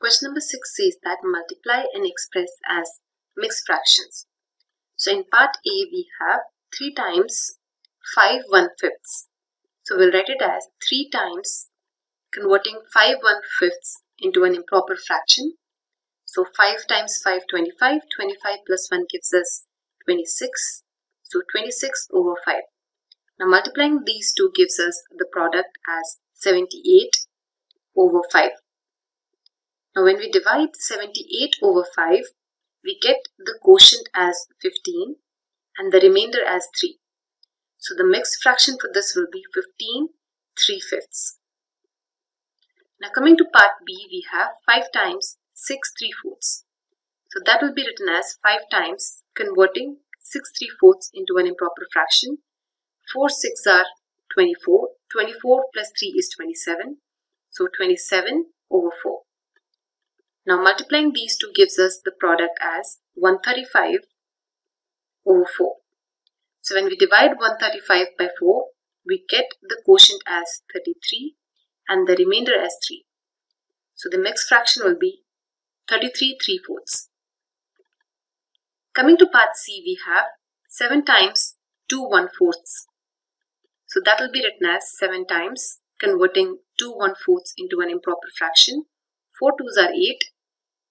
Question number 6 says that multiply and express as mixed fractions. So in part A we have 3 times 5 1 fifths. So we'll write it as 3 times converting 5 1 fifths into an improper fraction. So 5 times 5 25, 25 plus 1 gives us 26. So 26 over 5. Now multiplying these two gives us the product as 78 over 5. Now when we divide 78 over 5, we get the quotient as 15 and the remainder as 3. So the mixed fraction for this will be 15 3 fifths. Now coming to part B, we have 5 times 6 3 fourths. So that will be written as 5 times converting 6 3 fourths into an improper fraction. 4 6 are 24. 24 plus 3 is 27. So 27 over 4. Now multiplying these two gives us the product as 135 over 4. So when we divide 135 by 4, we get the quotient as 33 and the remainder as 3. So the mixed fraction will be 33 3 fourths. Coming to part C, we have 7 times 2 1 fourths. So that will be written as 7 times converting 2 1 fourths into an improper fraction. 4 2s are 8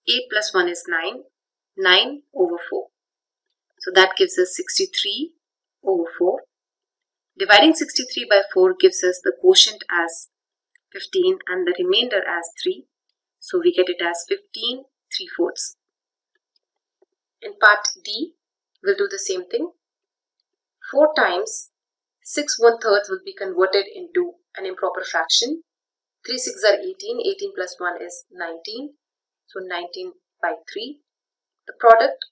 8 plus 1 is 9. 9 over 4. So that gives us 63 over 4. Dividing 63 by 4 gives us the quotient as 15 and the remainder as 3. So we get it as 15 3 fourths. In part D, we'll do the same thing. 4 times 6 1 thirds will be converted into an improper fraction. 3 6 are 18. 18 plus 1 is 19. So 19 by 3. The product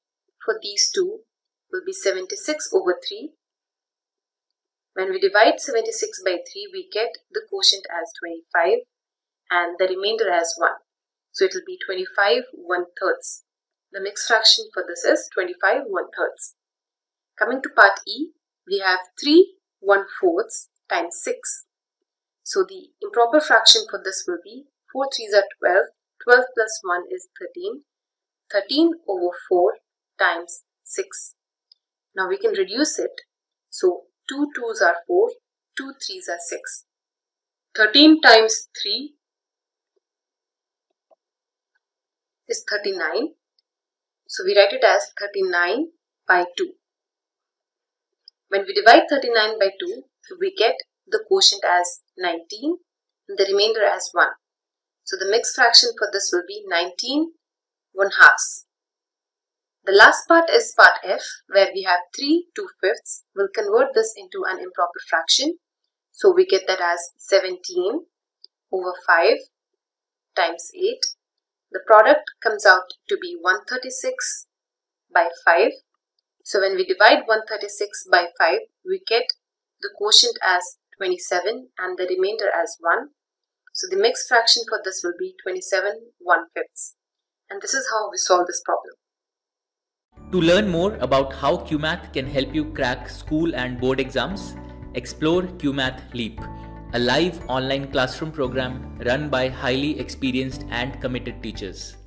for these two will be 76 over 3. When we divide 76 by 3, we get the quotient as 25 and the remainder as 1. So it will be 25 1 thirds. The mixed fraction for this is 25 1 thirds. Coming to part E, we have 3 1 fourths times 6. So the improper fraction for this will be 4 3s are 12 12 plus 1 is 13. 13 over 4 times 6. Now we can reduce it. So 2 2s are 4, 2 3s are 6. 13 times 3 is 39. So we write it as 39 by 2. When we divide 39 by 2, we get the quotient as 19 and the remainder as 1. So the mixed fraction for this will be 19 1 halves. The last part is part F where we have 3 2 fifths. We'll convert this into an improper fraction. So we get that as 17 over 5 times 8. The product comes out to be 136 by 5. So when we divide 136 by 5, we get the quotient as 27 and the remainder as 1. So the mixed fraction for this will be 27 1 fifths. And this is how we solve this problem. To learn more about how Cuemath can help you crack school and board exams, explore Cuemath Leap, a live online classroom program run by highly experienced and committed teachers.